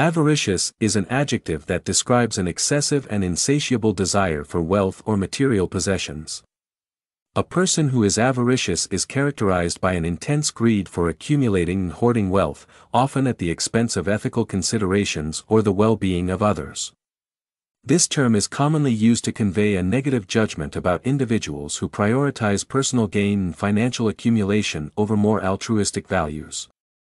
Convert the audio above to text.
Avaricious is an adjective that describes an excessive and insatiable desire for wealth or material possessions. A person who is avaricious is characterized by an intense greed for accumulating and hoarding wealth, often at the expense of ethical considerations or the well-being of others. This term is commonly used to convey a negative judgment about individuals who prioritize personal gain and financial accumulation over more altruistic values.